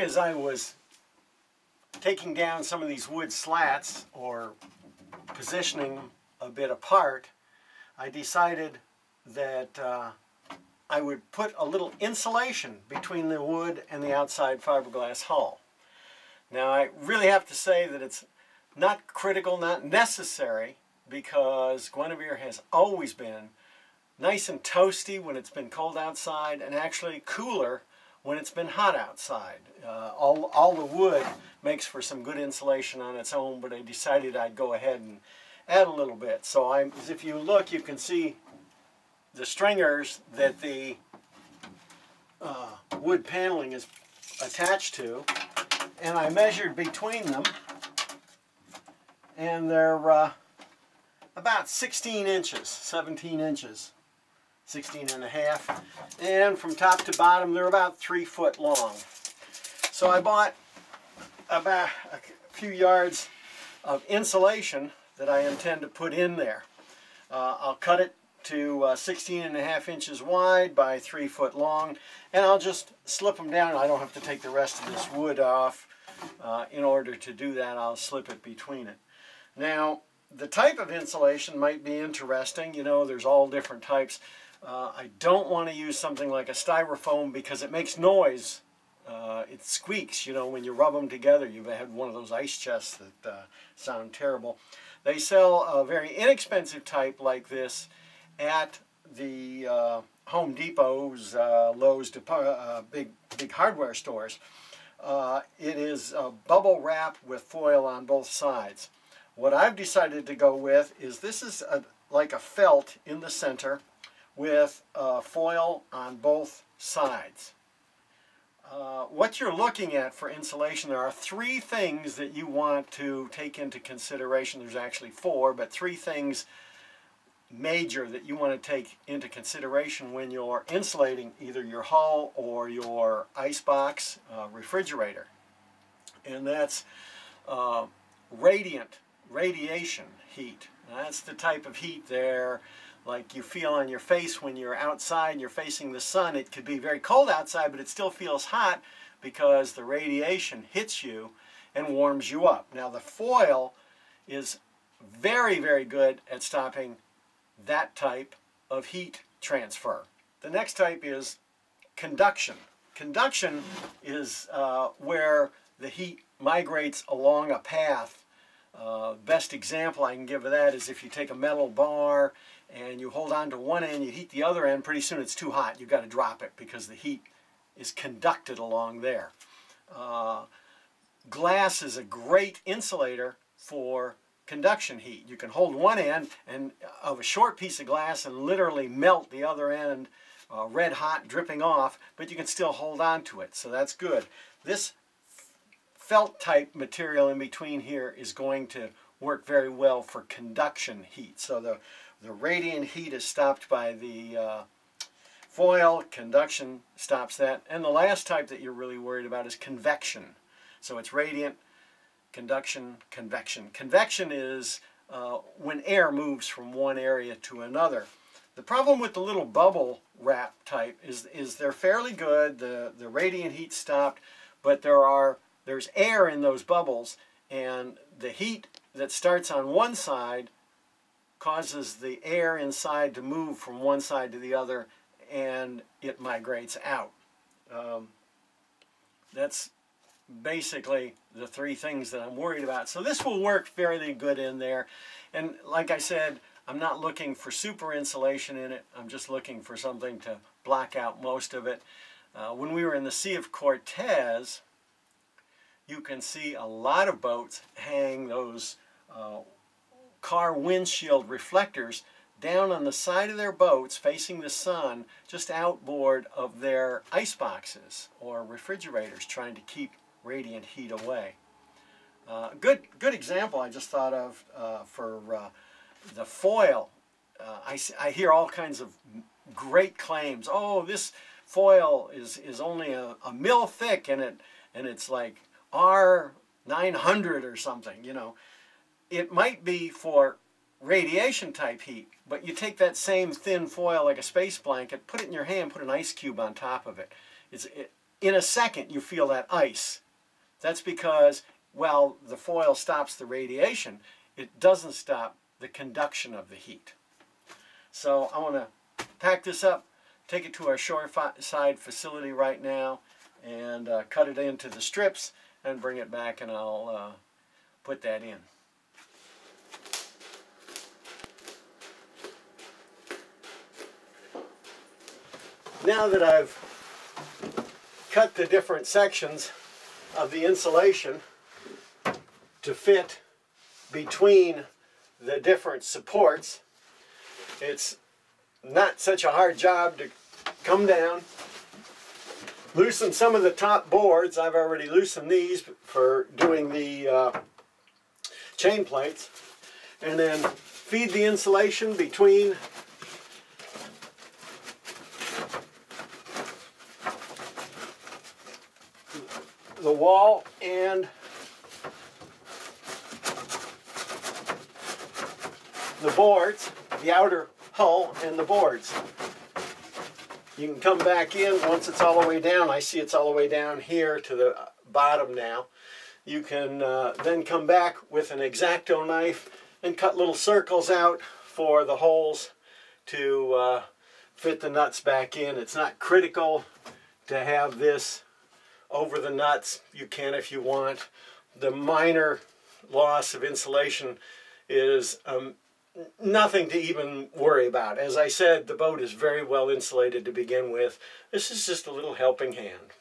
as I was taking down some of these wood slats or positioning them a bit apart, I decided that uh, I would put a little insulation between the wood and the outside fiberglass hull. Now I really have to say that it's not critical, not necessary, because Guenevere has always been nice and toasty when it's been cold outside and actually cooler when it's been hot outside. Uh, all, all the wood makes for some good insulation on its own, but I decided I'd go ahead and add a little bit. So I'm, if you look, you can see the stringers that the uh, wood paneling is attached to, and I measured between them, and they're uh, about 16 inches, 17 inches, 16 and a half, and from top to bottom they're about three foot long. So I bought about a few yards of insulation that I intend to put in there. Uh, I'll cut it to uh, 16 and a half inches wide by 3 foot long and I'll just slip them down. I don't have to take the rest of this wood off. Uh, in order to do that I'll slip it between it. Now the type of insulation might be interesting. You know there's all different types. Uh, I don't want to use something like a styrofoam because it makes noise. Uh, it squeaks, you know, when you rub them together. You've had one of those ice chests that uh, sound terrible. They sell a very inexpensive type like this at the uh, Home Depot's, uh, Lowe's, uh, big, big hardware stores. It is bubble wrap with foil on both sides. What I've decided to go with is this is a, like a felt in the center with foil on both sides. Uh, what you're looking at for insulation, there are three things that you want to take into consideration. There's actually four, but three things major that you want to take into consideration when you're insulating either your hull or your icebox uh, refrigerator. And that's uh, radiant, radiation heat. That's the type of heat there like you feel on your face when you're outside and you're facing the sun. It could be very cold outside, but it still feels hot because the radiation hits you and warms you up. Now the foil is very, very good at stopping that type of heat transfer. The next type is conduction. Conduction is uh, where the heat migrates along a path. Uh, best example I can give of that is if you take a metal bar and you hold on to one end, you heat the other end, pretty soon it's too hot. You've got to drop it because the heat is conducted along there. Uh, glass is a great insulator for conduction heat. You can hold one end and of a short piece of glass and literally melt the other end uh, red hot dripping off, but you can still hold on to it, so that's good. This felt type material in between here is going to work very well for conduction heat. So the the radiant heat is stopped by the uh, foil. Conduction stops that. And the last type that you're really worried about is convection. So it's radiant, conduction, convection. Convection is uh, when air moves from one area to another. The problem with the little bubble wrap type is, is they're fairly good. The, the radiant heat stopped, but there are there's air in those bubbles, and the heat that starts on one side causes the air inside to move from one side to the other and it migrates out. Um, that's basically the three things that I'm worried about. So this will work fairly good in there. And like I said, I'm not looking for super insulation in it. I'm just looking for something to block out most of it. Uh, when we were in the Sea of Cortez, you can see a lot of boats hang those uh, car windshield reflectors down on the side of their boats facing the sun just outboard of their ice boxes or refrigerators trying to keep radiant heat away. Uh, good, good example I just thought of uh, for uh, the foil. Uh, I, I hear all kinds of great claims. Oh, this foil is, is only a, a mil thick and, it, and it's like R900 or something, you know it might be for radiation type heat, but you take that same thin foil like a space blanket, put it in your hand, put an ice cube on top of it. It's, it in a second you feel that ice. That's because while the foil stops the radiation, it doesn't stop the conduction of the heat. So I want to pack this up, take it to our shoreside facility right now, and uh, cut it into the strips and bring it back and I'll uh, put that in. Now that I've cut the different sections of the insulation to fit between the different supports, it's not such a hard job to come down, loosen some of the top boards. I've already loosened these for doing the uh, chain plates. And then feed the insulation between the wall and the boards, the outer hull and the boards. You can come back in once it's all the way down. I see it's all the way down here to the bottom now. You can uh, then come back with an X-Acto knife and cut little circles out for the holes to uh, fit the nuts back in. It's not critical to have this over the nuts. You can if you want. The minor loss of insulation is um, nothing to even worry about. As I said, the boat is very well insulated to begin with. This is just a little helping hand.